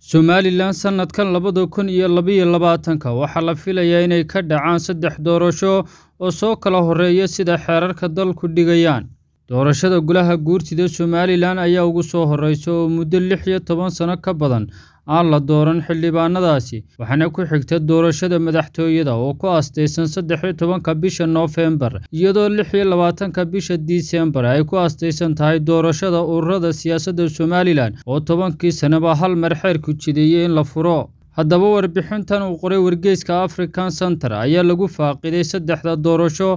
somalilan sannadkan labada kun iyo labaiyo labaatanka waxaa la filayaa inay ka dhacaan saddex doorasho oo soo kala horreeya sida xeerarka dalku dhigayaan. Doorashada golaha guurtida somalilan ayaa ugu soo horreysa oo muddo lix iyo toban sano ka badan aan la dooran xildhibaanadaasi. Waxaana ku xigta doorashada madaxtooyada oo ku astaysan saddex iyo tobanka bisha noofembar iyadoo lix iyo labaatanka bisha disembar ay ku astaysan tahay doorashada ururada siyaasadda somalilan oo tobankii sanaba hal mar xeerku jideeyey in la furo haddaba warbixintan uu qoray wargeyska african center ayaa lagu faaqiday saddexda doorasho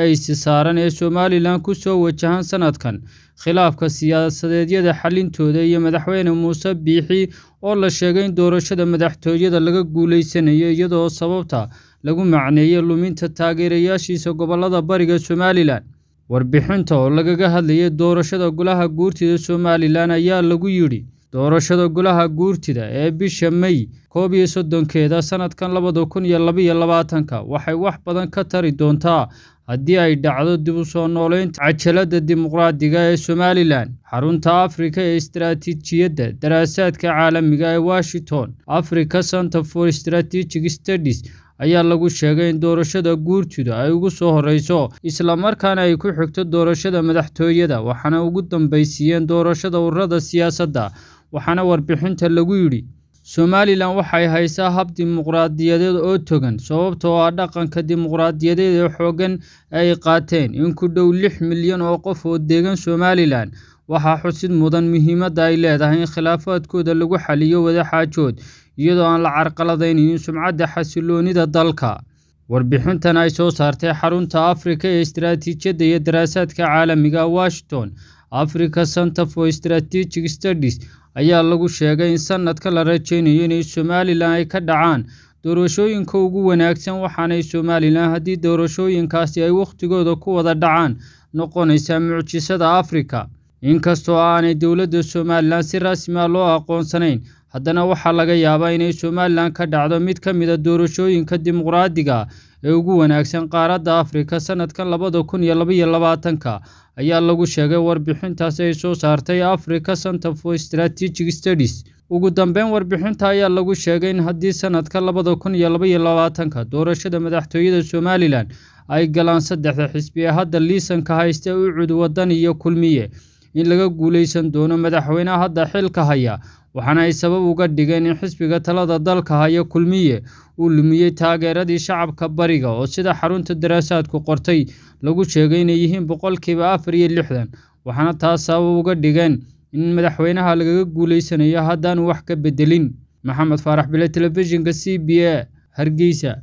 ee isi saaran ee somalilan ku soo wajahan sanadkan. Khilaafka siyaasadeedyada xalintooda iyo madaxweyne muuse biixi oo la sheegay in doorashada madaxtooyada laga guuleysanayo iyadoo sababta lagu macneeyey luminta taageerayaashiisa gobollada bariga somalilan. Warbixinta oo lagaga hadlayay doorashada golaha guurtida somalilan ayaa lagu yidhi doorashada golaha guurtida ee bisha mey koob iyo soddonkeeda sanadkan labada kun iyo labaiyo labaatanka waxay wax badan ka tari doontaa haddii ay dhacdo dib u soo nooleynta cajalada dimuqraadiga ee somalilan xarunta afrika ee istaraatiijiyadda daraasaadka caalamiga ee washington. Africa center for strategic studies ayaa lagu sheegay in doorashada guurtida ay ugu soo horreyso islamarkaana ay ku xigto doorashada madaxtooyada waxaana ugu dambaysiiyeen doorashada ururada siyaasadda waxaana warbixinta lagu yidhi somalilan waxay haysaa hab dimuqraadiyadeed oo togan sababtoo ah dhaqanka dimuqraadiyadeed ee xooggan ay qaateen. In ku dhow lix milyan oo qof oo deegan somalilan waxaa xusid mudan muhiimadda ay leedahay in khilaafaadkooda lagu xaliyo wadaxaajood iyadoo aan la carqaladaynin sumcadda xasiloonida dalka. Warbixintan ay soo saartay xarunta afrika ee istaraatiijiyadda iyo daraasaadka caalamiga washington africa center for strategic studies ayaa lagu sheegay in sanadka la rajeynayo inay somalilan ay ka dhacaan doorashooyinka ugu wanaagsan waxaanay somalilan haddii doorashooyinkaasi ay wakhtigooda ku wada dhacaan noqonaysaa mucjisada afrika inkastoo aanay dowladda somalilan si rasmi a loo aqoonsanayn haddana waxaa laga yaabaa inay somalilan ka dhacdo mid ka mid a doorashooyinka dimuqraadiga ee ugu wanaagsan qaaradda afrika sanadkan labada kun iyo labaiyo labaatanka. Ayaa lagu sheegay warbixintaasi ay soo saartay africa center for strategic studies. Ugu dambeyn warbixinta ayaa lagu sheegay in haddii sanadka labada kun iyo labaiyo labaatanka doorashada madaxtooyada somalilan ay galaan saddexda xisbi ee hadda liisanka haysta ucud wadan iyo kulmiye in laga guuleysan doono madaxweyneha hadda xilka haya waxaana ay sabab uga dhigeen in xisbiga talada dalka haya kulmiye uu lumiyey taageeradii shacabka bariga oo sida xarunta daraasaadku qortay lagu sheegay inay yihiin boqolkiiba afar iyo lixdan waxaana taas sabab uga dhigeen in madaxweynaha lagaga guuleysanayo haddaanu wax ka bedelin. Maxamed faarax bile telefishinka c b a hargeysa